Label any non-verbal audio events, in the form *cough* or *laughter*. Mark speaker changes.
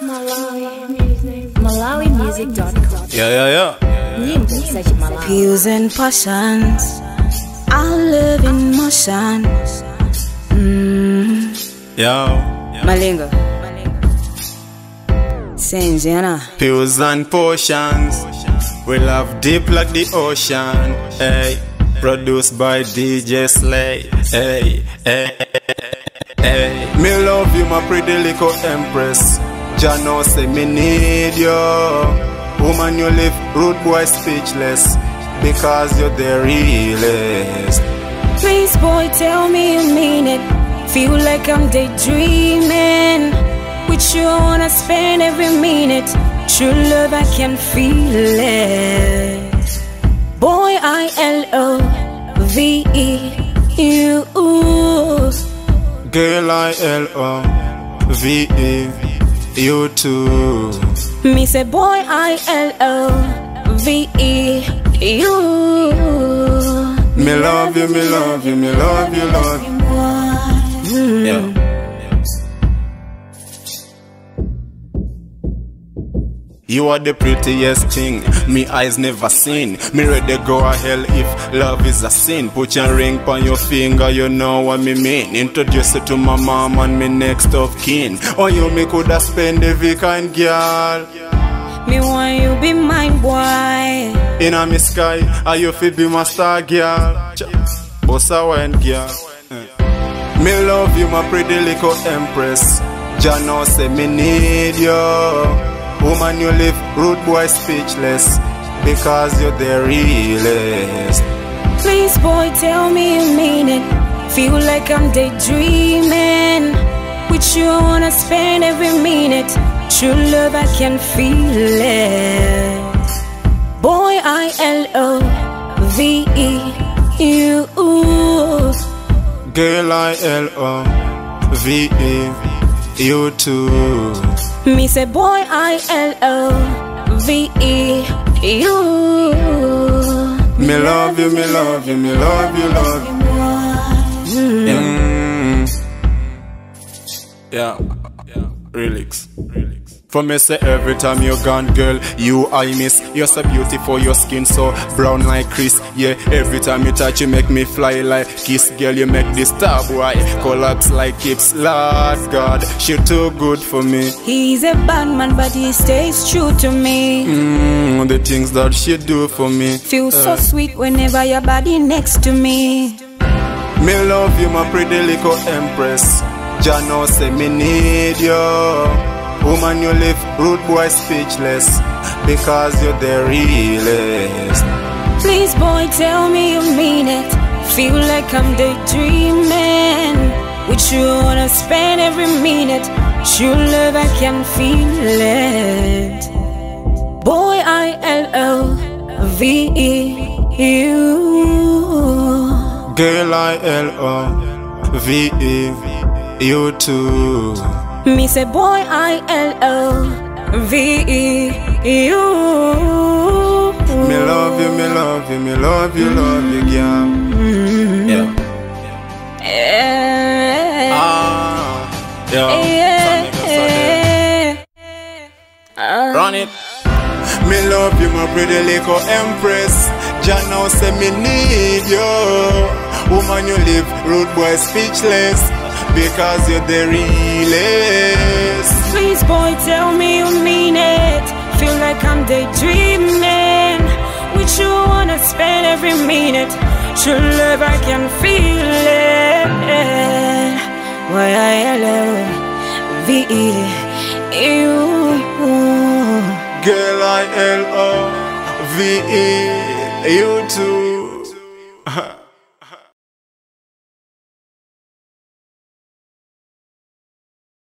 Speaker 1: Malawi music. MalawiMusic.com.
Speaker 2: Yeah, yeah, yeah.
Speaker 1: Nyimbo za Malawi.
Speaker 3: Pills and passions, I live in motion. Mm.
Speaker 2: Yeah.
Speaker 3: Malinga. Senjana.
Speaker 2: Pills and potions. We love deep like the ocean. Hey. Produced by DJ Slay. Hey, hey, hey. Me love you, my pretty little empress. Jano say me need you. Woman, you live rude boy speechless. Because you're the realest.
Speaker 3: Please, boy, tell me you mean it. Feel like I'm daydreaming. With you, I wanna spend every minute. True love, I can feel it. Boy, I L O V E U.
Speaker 2: Girl, I L O V E. You too.
Speaker 3: Me say, boy, I L O V E U.
Speaker 2: Me love you, me love you, me love you, love you. You are the prettiest thing me eyes never seen. Me ready go a hell if love is a sin. Put your ring on your finger, you know what me mean. Introduce you to my mom and me next of kin. Or you me coulda spend every kind girl.
Speaker 3: Me want you be mine, boy.
Speaker 2: In a me sky, are you fi be my star girl? Bossa wine girl. Me love you, my pretty little empress. Jano say me need you. Woman, you live rude boy speechless. Because you're the realest.
Speaker 3: Please, boy, tell me you mean it. Feel like I'm daydreaming. With you, I wanna spend every minute. True love, I can feel it. Boy, I L O V E U.
Speaker 2: Girl, I L O V E. You too.
Speaker 3: Me say, boy, I L O V E U.
Speaker 2: Me love you, me love you, me love you, love you. Mm. Yeah, yeah. Relix, relix. For me say every time you're gone, girl, you I miss. You're so beautiful, your skin so brown like Chris. Yeah, every time you touch, you make me fly like kiss, girl. You make this star boy collapse like hips. Lord God, she too good for me.
Speaker 3: He's a bad man, but he stays true to me.
Speaker 2: Mm, the things that she do for me.
Speaker 3: Feel so sweet whenever your body next to me.
Speaker 2: Me love you, my pretty little empress. Jano say me need you. Woman, you live rude boy speechless. Because you're the realest.
Speaker 3: Please, boy, tell me you mean it. Feel like I'm daydreaming. With you, wanna spend every minute. True love, I can feel it. Boy, I L O V E U.
Speaker 2: Girl, I L O V E. You too.
Speaker 3: Me say, boy, I L O V E U.
Speaker 2: Me love you, me love you, me love you, love you, girl. Yeah.
Speaker 3: Yeah.
Speaker 2: Ah. Yeah.
Speaker 3: Yeah.
Speaker 2: Run it. Me love you, my pretty little empress. Jano say me need you. Woman, you live rude boy speechless. Because you're the realest.
Speaker 3: Please, boy, tell me you mean it. Feel like I'm daydreaming. With you, wanna spend every minute. True love, I can feel it. Why I love V E U.
Speaker 2: Girl, I L O V E. You too. *laughs*